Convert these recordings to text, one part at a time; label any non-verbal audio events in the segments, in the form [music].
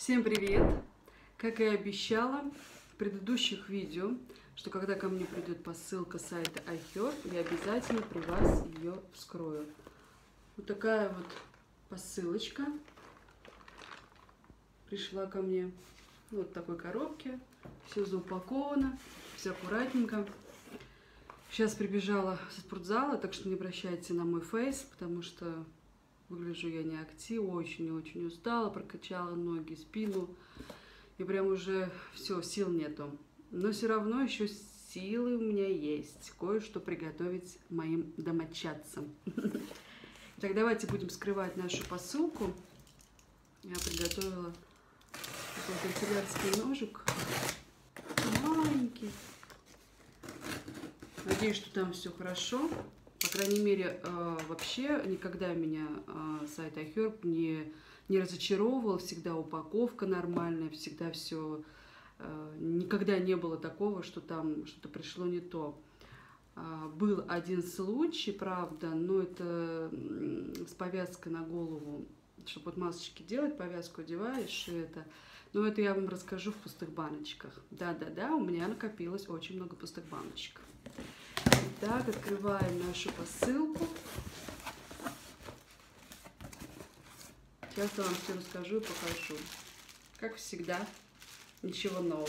Всем привет! Как и обещала в предыдущих видео, что когда ко мне придет посылка сайта iHerb, я обязательно при вас ее вскрою. Вот такая вот посылочка пришла ко мне. Вот в такой коробке. Все заупаковано, все аккуратненько. Сейчас прибежала со спортзала, так что не обращайте на мой фейс, потому что Выгляжу я не актив, очень-очень устала, прокачала ноги, спину. И прям уже все, сил нету. Но все равно еще силы у меня есть. Кое-что приготовить моим домочадцам. [laughs] Так, давайте будем скрывать нашу посылку. Я приготовила такой канцелярский ножик. Маленький. Надеюсь, что там все хорошо. По крайней мере, э, вообще никогда меня э, сайт iHerb не, не разочаровывал. Всегда упаковка нормальная, всегда все... Э, никогда не было такого, что там что-то пришло не то. Был один случай, правда, но это с повязкой на голову. Чтобы вот масочки делать, повязку одеваешь, и это... Но это я вам расскажу в пустых баночках. Да-да-да, у меня накопилось очень много пустых баночек. Так, открываем нашу посылку. Сейчас я вам все расскажу и покажу. Как всегда, ничего нового.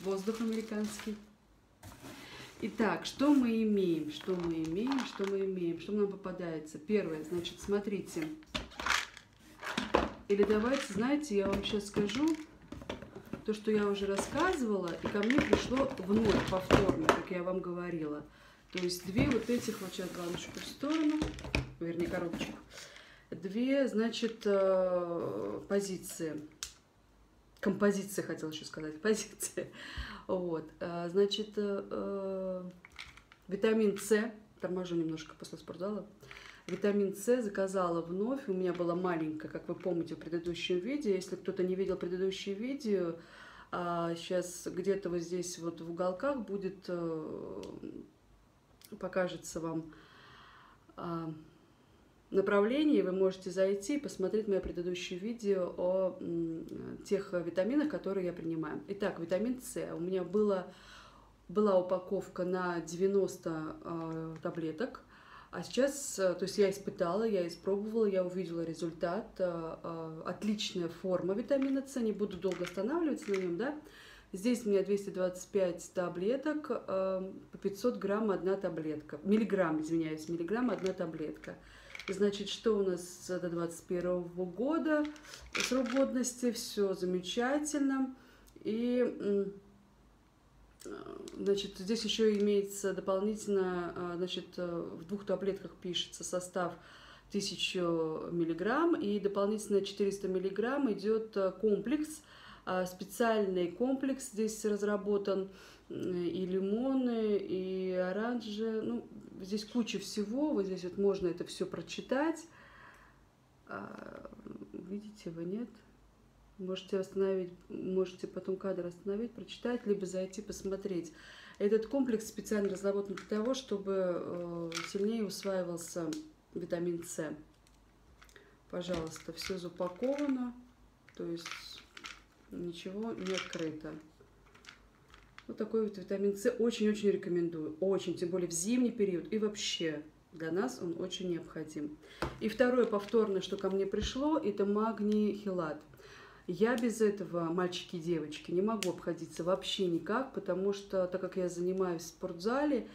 Воздух американский. Итак, что мы имеем? Что мы имеем? Что мы имеем? Что нам попадается? Первое, значит, смотрите. Или давайте, знаете, я вам сейчас скажу, то, что я уже рассказывала, и ко мне пришло вновь повторно, как я вам говорила. То есть две вот этих, вот сейчас баночку в сторону, вернее коробочку, две, значит, э, позиции, композиции, хотела еще сказать, [laughs] позиции. Вот, э, значит, э, витамин С, торможу немножко после спортзала, Витамин С заказала вновь. У меня была маленькая, как вы помните, в предыдущем видео. Если кто-то не видел предыдущее видео, а сейчас где-то вот здесь вот в уголках будет, э, покажется вам а, направление. Вы можете зайти и посмотреть мое предыдущее видео о тех витаминах, которые я принимаю. Итак, витамин С. У меня было, была упаковка на 90 э, таблеток. А сейчас, э, то есть я испытала, я испробовала, я увидела результат. Э, э, отличная форма витамина С, не буду долго останавливаться на нем, да. Здесь у меня 225 таблеток, по 500 грамм одна таблетка. Миллиграмм, извиняюсь, миллиграмм одна таблетка. Значит, что у нас до 21 года? Срок годности, все замечательно. И Значит, здесь еще имеется дополнительно, а, значит, э, в двух таблетках пишется состав 1000 миллиграмм, и дополнительно 400 миллиграмм идет э, комплекс, специальный комплекс здесь разработан, и лимоны, и оранжи, ну, здесь куча всего, вот здесь вот можно это все прочитать. А, видите вы, нет? Можете остановить, можете потом кадр остановить, прочитать, либо зайти посмотреть. Этот комплекс специально разработан для того, чтобы э, сильнее усваивался витамин С. Пожалуйста, все запаковано, то есть ничего не открыто. Вот такой вот витамин С очень-очень рекомендую. Очень, тем более в зимний период и вообще для нас он очень необходим. И второе повторное, что ко мне пришло, это магний хилат. Я без этого, мальчики и девочки, не могу обходиться вообще никак, потому что, так как я занимаюсь в спортзале,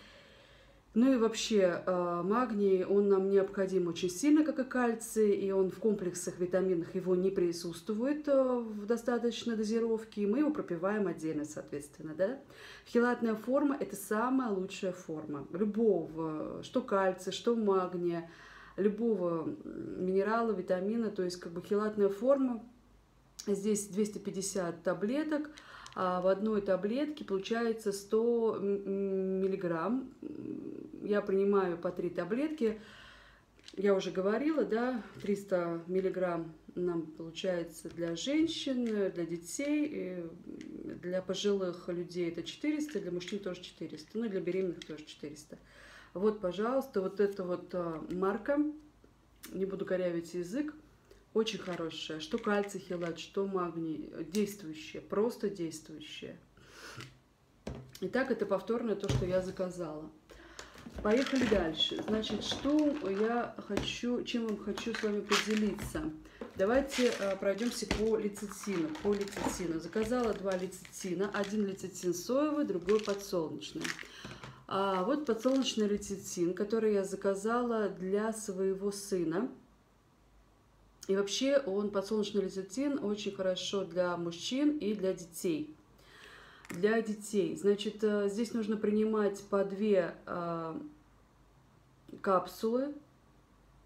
ну и вообще э, магний, он нам необходим очень сильно, как и кальций, и он в комплексах витаминах его не присутствует э, в достаточной дозировке, и мы его пропиваем отдельно, соответственно, да. Хилатная форма – это самая лучшая форма любого, что кальция, что магния, любого минерала, витамина, то есть как бы хилатная форма Здесь 250 таблеток, а в одной таблетке получается 100 миллиграмм. Я принимаю по 3 таблетки. Я уже говорила, да, 300 миллиграмм нам получается для женщин, для детей, для пожилых людей это 400, для мужчин тоже 400, ну и для беременных тоже 400. Вот, пожалуйста, вот эта вот а, марка, не буду корявить язык, очень хорошая. Что кальций хилат, что магний. Действующая, просто действующая. Итак, это повторное то, что я заказала. Поехали дальше. Значит, что я хочу, чем вам хочу с вами поделиться. Давайте э, пройдемся по лецитину. По лецитину. Заказала два лецитина. Один лецитин соевый, другой подсолнечный. А вот подсолнечный лецитин, который я заказала для своего сына. И вообще он, подсолнечный лецитин, очень хорошо для мужчин и для детей. Для детей. Значит, э, здесь нужно принимать по две э, капсулы.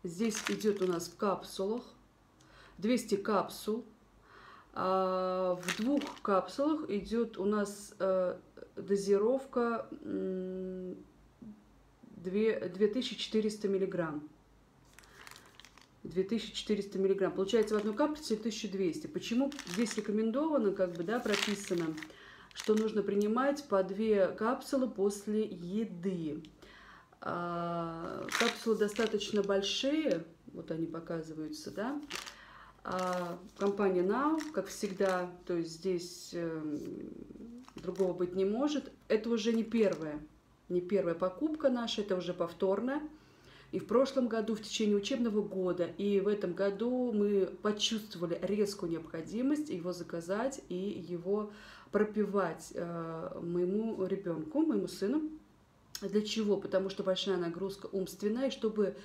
Здесь идет у нас в капсулах 200 капсул. А в двух капсулах идет у нас э, дозировка 2400 миллиграмм. 2400 миллиграмм. Получается в одной капсуле 1200. Почему здесь рекомендовано, как бы, да, прописано, что нужно принимать по две капсулы после еды. А, капсулы достаточно большие, вот они показываются, да, а, компания Now, как всегда, то есть здесь э, другого быть не может. Это уже не первая, не первая покупка наша, это уже повторная. И в прошлом году, в течение учебного года, и в этом году мы почувствовали резкую необходимость его заказать и его пропивать э, моему ребенку, моему сыну. Для чего? Потому что большая нагрузка умственная, и чтобы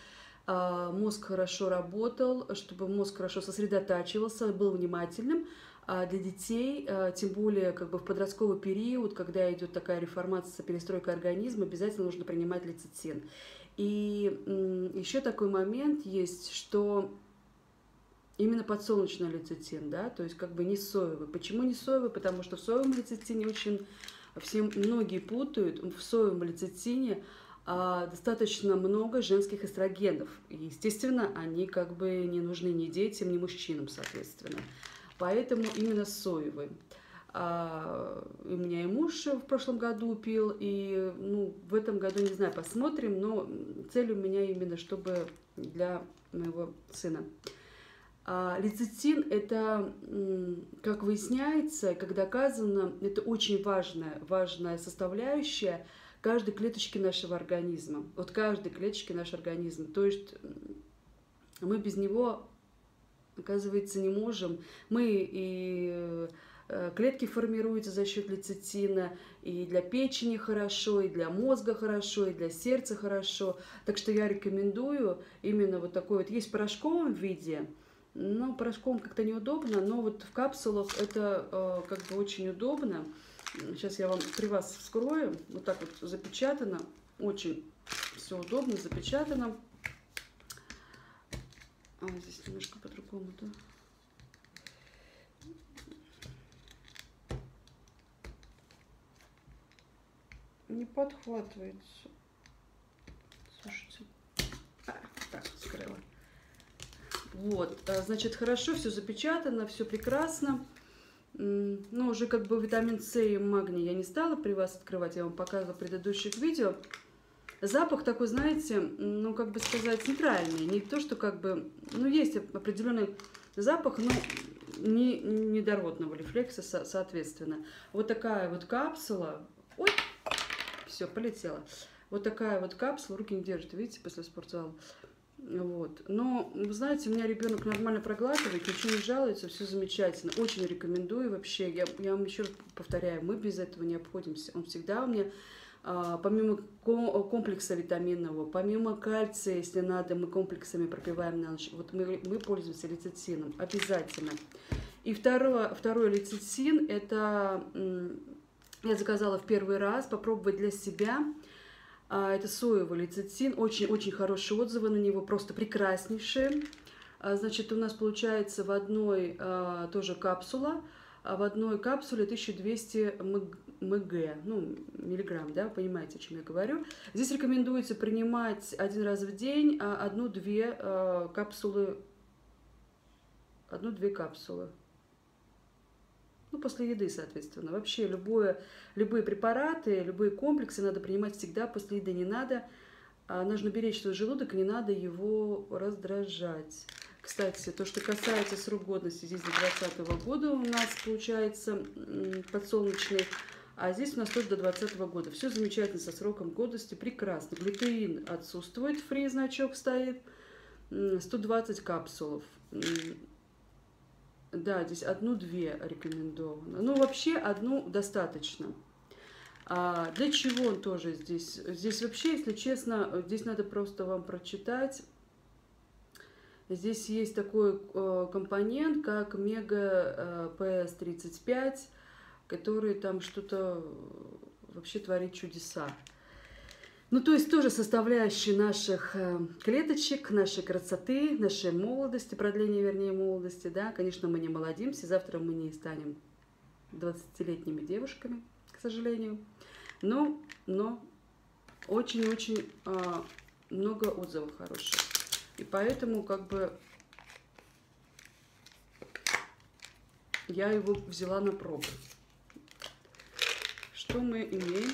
а, мозг хорошо работал, чтобы мозг хорошо сосредотачивался, был внимательным. А для детей, а, тем более как бы в подростковый период, когда идет такая реформация, перестройка организма, обязательно нужно принимать лецитин. И еще такой момент есть, что именно подсолнечный лецитин, да, то есть как бы не соевый. Почему не соевый? Потому что в соевом лецитине очень все многие путают. В соевом лецитине а, достаточно много женских эстрогенов. И, естественно, они как бы не нужны ни детям, ни мужчинам, соответственно. Поэтому именно соевый. А, у меня и муж в прошлом году пил, и ну, в этом году, не знаю, посмотрим, но цель у меня именно, чтобы для моего сына. А, лецитин – это, как выясняется, как доказано, это очень важная, важная составляющая – каждой клеточки нашего организма. Вот каждой клеточки нашего организма. То есть мы без него, оказывается, не можем. Мы и э, клетки формируются за счет лецитина, и для печени хорошо, и для мозга хорошо, и для сердца хорошо. Так что я рекомендую именно вот такой вот, есть в порошковом виде, но порошком как-то неудобно, но вот в капсулах это э, как бы очень удобно. Сейчас я вам при вас вскрою. Вот так вот запечатано. Очень все удобно, запечатано. А, здесь немножко по-другому, да? Не подхватывается. Слушайте. А, так, скрыла. Вот, а, значит, хорошо, все запечатано, все прекрасно. Ну, уже как бы витамин С и магний я не стала при вас открывать, я вам показывала в предыдущих видео. Запах такой, знаете, ну, как бы сказать, нейтральный. Не то, что как бы, ну, есть определенный запах, но не недородного рефлекса, соответственно. Вот такая вот капсула. Все, полетела. Вот такая вот капсула, руки не держит, видите, после спортзала. Вот. Но, вы знаете, у меня ребенок нормально проглатывает, ничего не жалуется, все замечательно. Очень рекомендую вообще. Я, я вам еще повторяю, мы без этого не обходимся. Он всегда у меня, а, помимо комплекса витаминного, помимо кальция, если надо, мы комплексами пропиваем на ночь. Вот мы, мы пользуемся лецитином обязательно. И второе, второй лецитин, это я заказала в первый раз попробовать для себя – а, это соевый лецитин, очень-очень хорошие отзывы на него, просто прекраснейшие. А, значит, у нас получается в одной а, тоже капсула, в одной капсуле 1200 мг, ну, миллиграмм, да, понимаете, о чем я говорю. Здесь рекомендуется принимать один раз в день одну-две капсулы, одну-две капсулы. Ну, после еды, соответственно. Вообще любое, любые препараты, любые комплексы надо принимать всегда после еды. Не надо, а нужно беречь свой желудок, не надо его раздражать. Кстати, то, что касается срок годности, здесь до 2020 года у нас получается подсолнечный, а здесь у нас тоже до 2020 года. Все замечательно со сроком годности, прекрасно. Глютеин отсутствует, фри значок стоит, 120 капсулов. Да, здесь одну-две рекомендовано. Ну, вообще одну достаточно. А для чего он тоже здесь? Здесь вообще, если честно, здесь надо просто вам прочитать. Здесь есть такой э, компонент, как Мега э, PS35, который там что-то вообще творит чудеса. Ну, то есть тоже составляющие наших э, клеточек, нашей красоты, нашей молодости, продления, вернее, молодости, да. Конечно, мы не молодимся, завтра мы не станем 20-летними девушками, к сожалению. Но, но очень-очень э, много отзывов хороших. И поэтому как бы я его взяла на пробу. Что мы имеем?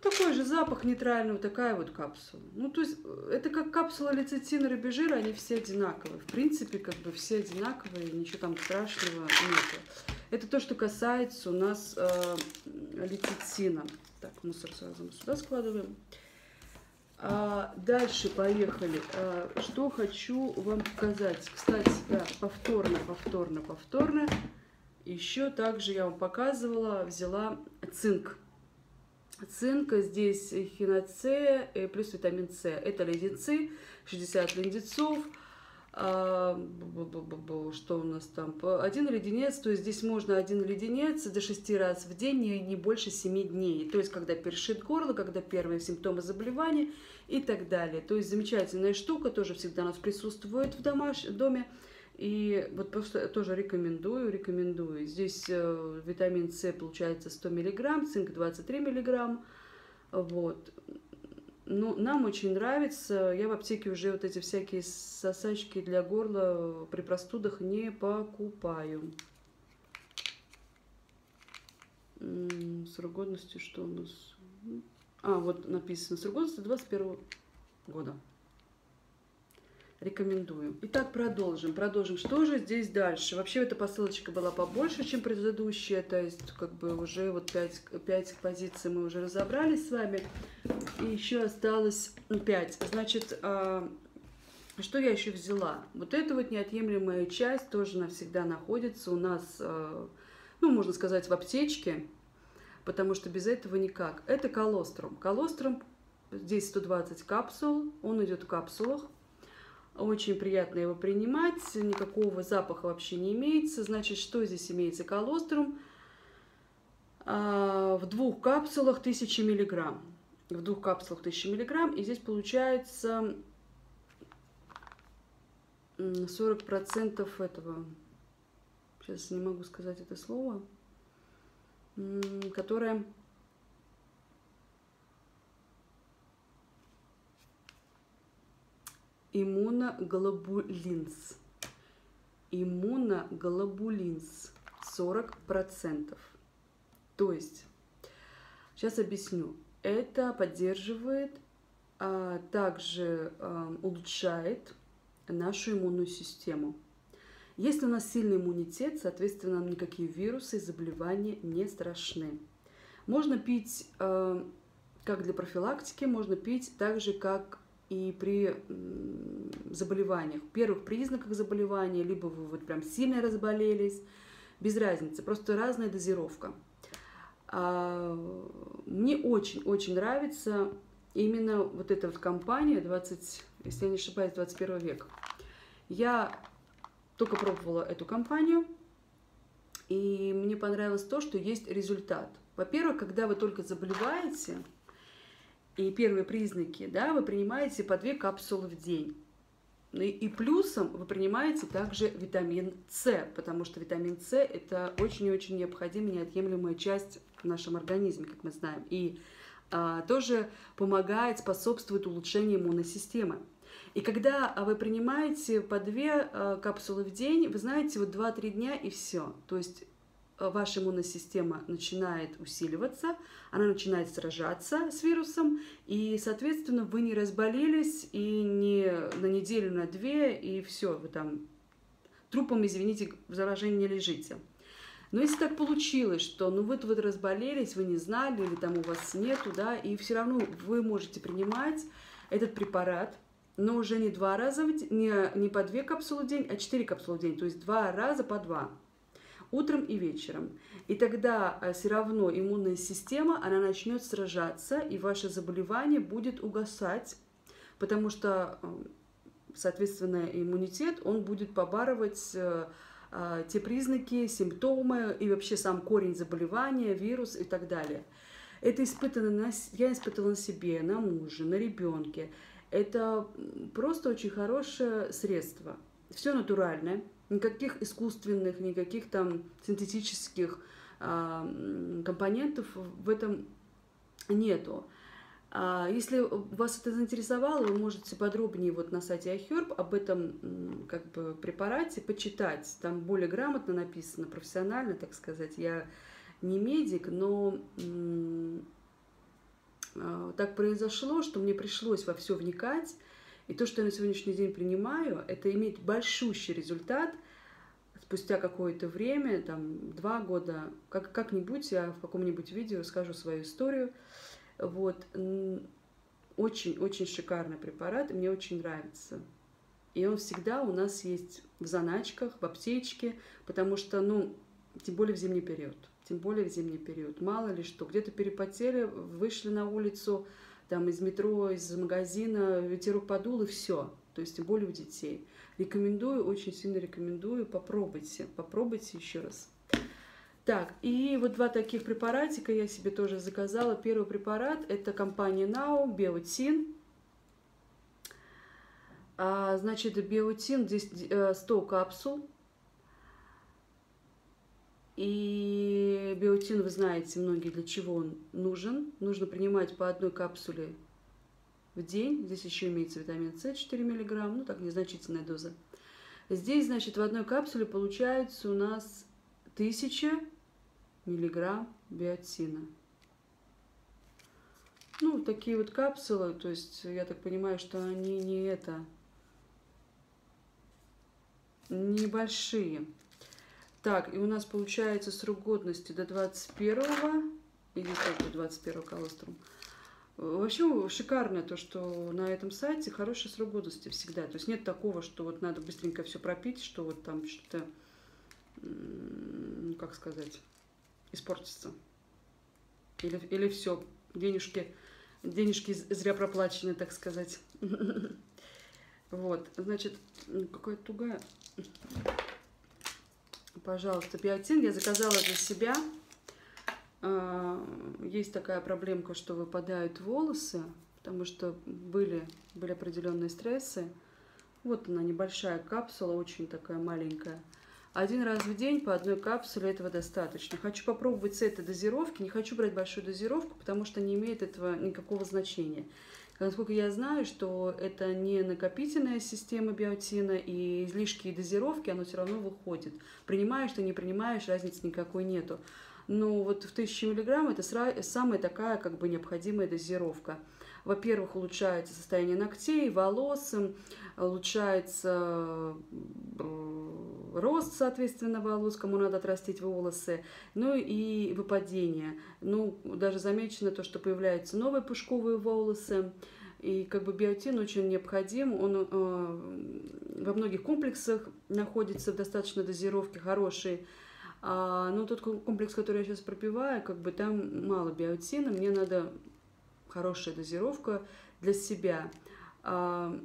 Ну, такой же запах нейтральный, вот такая вот капсула. Ну, то есть, это как капсула лецитина рыбежира, они все одинаковые. В принципе, как бы все одинаковые, ничего там страшного нет. Это то, что касается у нас э, лецитина. Так, мусор сразу мы сюда складываем. А, дальше поехали. А, что хочу вам показать. Кстати, да, повторно, повторно, повторно. Еще также я вам показывала, взяла цинк. Цинк здесь хиноце плюс витамин С. Это леденцы, 60 леденцов. А, что у нас там? Один леденец, то есть здесь можно один леденец до 6 раз в день, не, не больше 7 дней. То есть когда першит горло, когда первые симптомы заболевания и так далее. То есть замечательная штука, тоже всегда у нас присутствует в домаш... доме. И вот просто тоже рекомендую, рекомендую. Здесь э, витамин С получается 100 миллиграмм, цинк 23 миллиграмм. Вот. Ну, нам очень нравится. Я в аптеке уже вот эти всякие сосачки для горла при простудах не покупаю. Срок годности что у нас? А, вот написано. Срок годности 21 года. Рекомендую. Итак, продолжим. Продолжим. Что же здесь дальше? Вообще, эта посылочка была побольше, чем предыдущая. То есть, как бы уже вот 5, 5 позиций мы уже разобрались с вами. И еще осталось 5. Значит, а, что я еще взяла? Вот эта вот неотъемлемая часть тоже навсегда находится у нас, а, ну, можно сказать, в аптечке, потому что без этого никак. Это колострум. Колострум, здесь 120 капсул, он идет в капсулах. Очень приятно его принимать, никакого запаха вообще не имеется. Значит, что здесь имеется? Колострум а, в двух капсулах 1000 миллиграмм. В двух капсулах 1000 миллиграмм. И здесь получается 40% этого, сейчас не могу сказать это слово, которое иммуноглобулинс. Иммуноглобулинс 40%. То есть, сейчас объясню. Это поддерживает, а также а, улучшает нашу иммунную систему. Если у нас сильный иммунитет, соответственно, никакие вирусы и заболевания не страшны. Можно пить э, как для профилактики, можно пить так же, как и при заболеваниях, первых признаках заболевания, либо вы вот прям сильно разболелись, без разницы, просто разная дозировка. А, мне очень-очень нравится именно вот эта вот компания 20, если я не ошибаюсь, 21 век. Я только пробовала эту компанию, и мне понравилось то, что есть результат. Во-первых, когда вы только заболеваете, и первые признаки, да, вы принимаете по две капсулы в день. Ну и плюсом вы принимаете также витамин С, потому что витамин С это очень-очень необходимая, неотъемлемая часть в нашем организме, как мы знаем. И а, тоже помогает, способствует улучшению иммунной системы. И когда вы принимаете по две а, капсулы в день, вы знаете, вот 2-3 дня и все. То есть ваша иммунная система начинает усиливаться, она начинает сражаться с вирусом, и, соответственно, вы не разболелись и не на неделю, на две, и все, вы там трупом, извините, в заражении не лежите. Но если так получилось, что ну вы вот разболелись, вы не знали, или там у вас нету, да, и все равно вы можете принимать этот препарат, но уже не два раза, в день, не, не по две капсулы в день, а четыре капсулы в день, то есть два раза по два, утром и вечером. И тогда э, все равно иммунная система, она начнет сражаться, и ваше заболевание будет угасать, потому что, э, соответственно, иммунитет, он будет побарывать э, те признаки, симптомы и вообще сам корень заболевания, вирус и так далее. Это испытано на, я испытывала на себе, на муже, на ребенке. Это просто очень хорошее средство. Все натуральное, никаких искусственных, никаких там синтетических э, компонентов в этом нету. А если вас это заинтересовало, вы можете подробнее вот на сайте iHerb об этом как бы препарате почитать. Там более грамотно написано, профессионально, так сказать. Я не медик, но а, так произошло, что мне пришлось во все вникать. И то, что я на сегодняшний день принимаю, это имеет большущий результат спустя какое-то время, там, два года, как, как-нибудь я в каком-нибудь видео скажу свою историю. Вот. Очень-очень шикарный препарат, мне очень нравится. И он всегда у нас есть в заначках, в аптечке, потому что, ну, тем более в зимний период. Тем более в зимний период. Мало ли что, где-то перепотели, вышли на улицу, там из метро, из магазина, ветерок подул и все. То есть тем более у детей. Рекомендую, очень сильно рекомендую, попробуйте, попробуйте еще раз. Так, и вот два таких препаратика я себе тоже заказала. Первый препарат это компания Now, Биотин. А, значит, биотин, здесь 100 капсул. И биотин, вы знаете, многие для чего он нужен. Нужно принимать по одной капсуле в день. Здесь еще имеется витамин С 4 мг, ну так, незначительная доза. Здесь, значит, в одной капсуле получается у нас 1000 миллиграмм биотина. Ну, такие вот капсулы, то есть я так понимаю, что они не это, небольшие. Так, и у нас получается срок годности до 21 или только 21 колострум. Вообще шикарно то, что на этом сайте хороший срок годности всегда. То есть нет такого, что вот надо быстренько все пропить, что вот там что-то, ну как сказать, испортится. Или, или все, денежки, денежки зря проплачены, так сказать. [laughs] Вот, значит, какая тугая. Пожалуйста, биотин я заказала для себя. А, есть такая проблемка, что выпадают волосы, потому что были, были определенные стрессы. Вот она, небольшая капсула, очень такая маленькая. Один раз в день по одной капсуле этого достаточно. Хочу попробовать с этой дозировки. Не хочу брать большую дозировку, потому что не имеет этого никакого значения. Насколько я знаю, что это не накопительная система биотина, и излишки и дозировки, оно все равно выходит. Принимаешь ты, не принимаешь, разницы никакой нету. Но вот в 1000 миллиграмм это самая такая как бы необходимая дозировка. Во-первых, улучшается состояние ногтей, волос, улучшается рост, соответственно, волос, кому надо отрастить волосы, ну и выпадение. Ну, даже замечено то, что появляются новые пушковые волосы, и как бы биотин очень необходим, он э, во многих комплексах находится в достаточной дозировке, хорошей. А, ну, тот комплекс, который я сейчас пропиваю, как бы там мало биотина, мне надо хорошая дозировка для себя. А,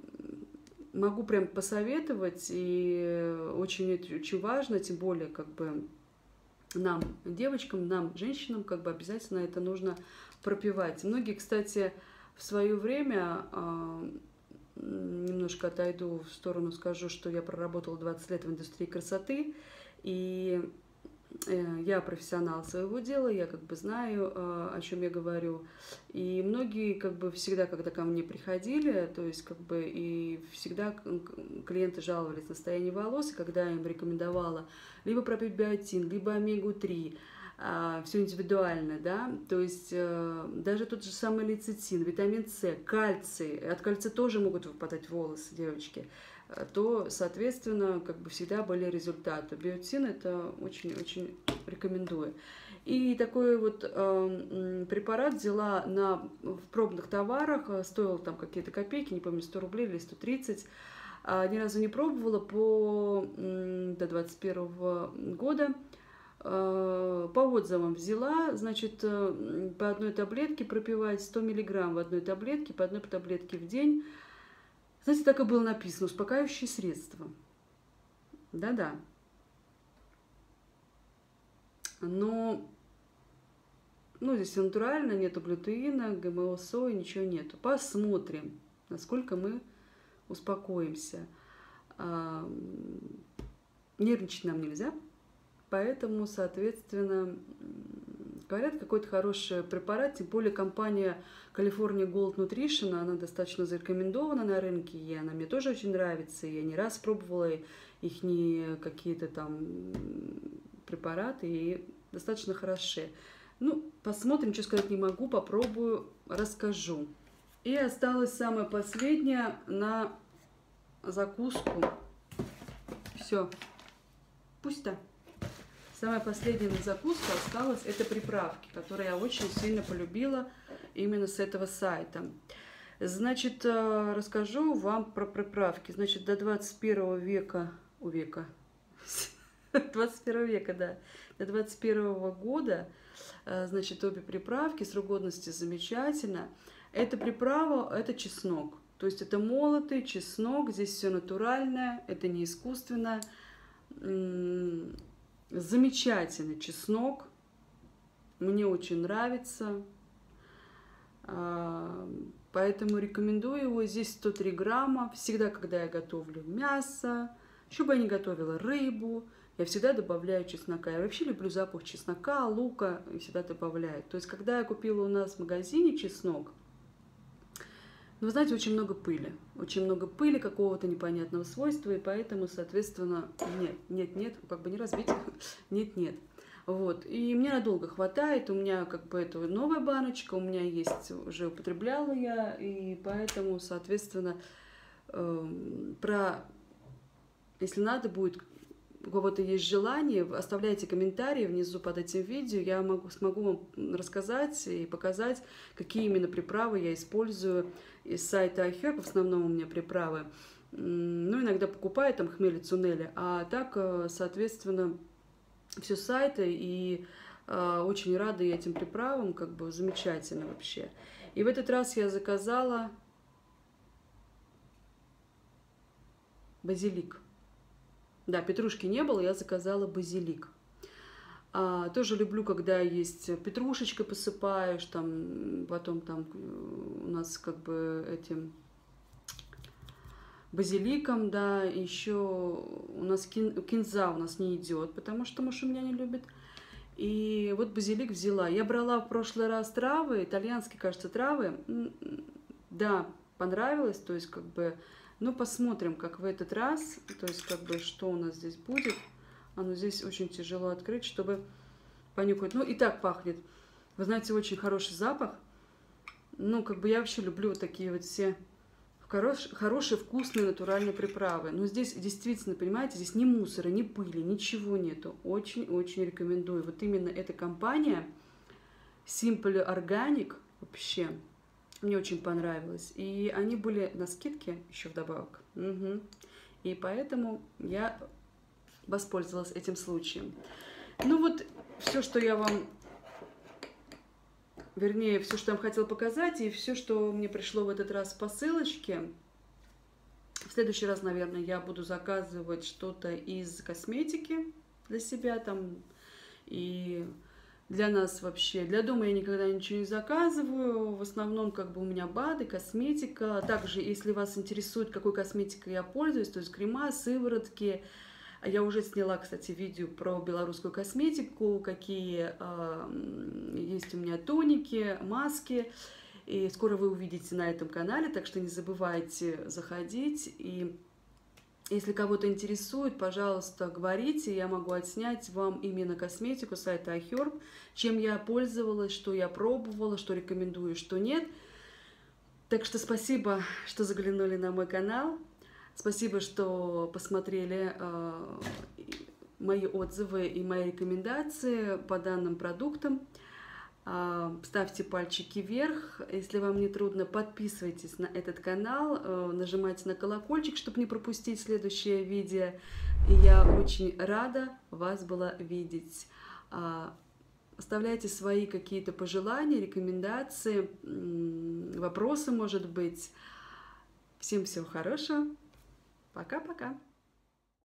могу прям посоветовать, и очень, очень важно, тем более как бы нам, девочкам, нам, женщинам, как бы обязательно это нужно пропивать. Многие, кстати, в свое время, а, немножко отойду в сторону, скажу, что я проработала 20 лет в индустрии красоты, и я профессионал своего дела, я как бы знаю, э, о чем я говорю. И многие как бы всегда, когда ко мне приходили, то есть как бы и всегда клиенты жаловались на состояние волос, и когда я им рекомендовала либо пропить биотин, либо омегу-3, а, все индивидуально, да, то есть э, даже тот же самый лецитин, витамин С, кальций, от кальция тоже могут выпадать волосы, девочки, то, соответственно, как бы всегда были результаты. Биотин это очень-очень рекомендую. И такой вот э, препарат взяла на, в пробных товарах, э, стоил там какие-то копейки, не помню, 100 рублей или 130. А, ни разу не пробовала по, до 21 года. Э, по отзывам взяла, значит, э, по одной таблетке пропивать 100 миллиграмм в одной таблетке, по одной таблетке в день. Знаете, так и было написано, успокаивающие средства. Да-да. Но, ну, здесь натурально, нету глютеина, ГМО, сои, ничего нету. Посмотрим, насколько мы успокоимся. Нервничать нам нельзя, поэтому, соответственно, говорят, какой-то хороший препарат, тем более компания California Gold Nutrition, она достаточно зарекомендована на рынке, и она мне тоже очень нравится, я не раз пробовала их какие-то там препараты, и достаточно хороши. Ну, посмотрим, что сказать не могу, попробую, расскажу. И осталось самое последнее на закуску. Все. Пусть так. Самая последняя закуска осталась, это приправки, которые я очень сильно полюбила именно с этого сайта. Значит, э, расскажу вам про приправки. Значит, до 21 века, у века, [laughs] 21 века, да, до 21 года, э, значит, обе приправки, срок годности замечательно. Эта приправа, это чеснок. То есть это молотый чеснок, здесь все натуральное, это не искусственное Замечательный чеснок. Мне очень нравится. А, поэтому рекомендую его. Здесь 103 грамма. Всегда, когда я готовлю мясо, еще бы я не готовила рыбу, я всегда добавляю чеснока. Я вообще люблю запах чеснока, лука, и всегда добавляю. То есть, когда я купила у нас в магазине чеснок, но вы знаете, очень много пыли. Очень много пыли какого-то непонятного свойства, и поэтому, соответственно, нет, нет, нет, как бы не разбить, [laughs] нет, нет. Вот, и мне надолго хватает, у меня как бы это новая баночка, у меня есть, уже употребляла я, и поэтому, соответственно, э, про, если надо будет у кого-то есть желание, оставляйте комментарии внизу под этим видео, я могу, смогу вам рассказать и показать, какие именно приправы я использую из сайта iHerb, в основном у меня приправы. Ну, иногда покупаю там хмели цунели, а так, э, соответственно, все сайты, и э, очень рада я этим приправам, как бы замечательно вообще. И в этот раз я заказала базилик. Да, петрушки не было, я заказала базилик. А, тоже люблю, когда есть петрушечкой посыпаешь, там, потом там у нас как бы этим базиликом, да, еще у нас кин, кинза у нас не идет, потому что муж у меня не любит. И вот базилик взяла. Я брала в прошлый раз травы, итальянские, кажется, травы. Да, понравилось, то есть как бы ну, посмотрим, как в этот раз, то есть, как бы, что у нас здесь будет. Оно здесь очень тяжело открыть, чтобы понюхать. Ну, и так пахнет. Вы знаете, очень хороший запах. Ну, как бы я вообще люблю такие вот все хорош, хорошие, вкусные, натуральные приправы. Но здесь действительно, понимаете, здесь ни мусора, ни пыли, ничего нету. Очень-очень рекомендую. Вот именно эта компания Simple Organic вообще мне очень понравилось. И они были на скидке еще вдобавок. Угу. И поэтому я воспользовалась этим случаем. Ну вот, все, что я вам, вернее, все, что я вам хотела показать, и все, что мне пришло в этот раз по ссылочке. В следующий раз, наверное, я буду заказывать что-то из косметики для себя там. И для нас вообще. Для дома я никогда ничего не заказываю. В основном как бы у меня БАДы, косметика. Также, если вас интересует, какой косметикой я пользуюсь, то есть крема, сыворотки, Я уже сняла, кстати, видео про белорусскую косметику, какие э, есть у меня тоники, маски. И скоро вы увидите на этом канале, так что не забывайте заходить. И если кого-то интересует, пожалуйста, говорите, я могу отснять вам именно косметику сайта iHerb, чем я пользовалась, что я пробовала, что рекомендую, что нет. Так что спасибо, что заглянули на мой канал. Спасибо, что посмотрели э, мои отзывы и мои рекомендации по данным продуктам. Э, ставьте пальчики вверх. Если вам не трудно, подписывайтесь на этот канал, э, нажимайте на колокольчик, чтобы не пропустить следующее видео. И я очень рада вас была видеть. Оставляйте свои какие-то пожелания, рекомендации, вопросы, может быть. Всем всего хорошего. Пока-пока.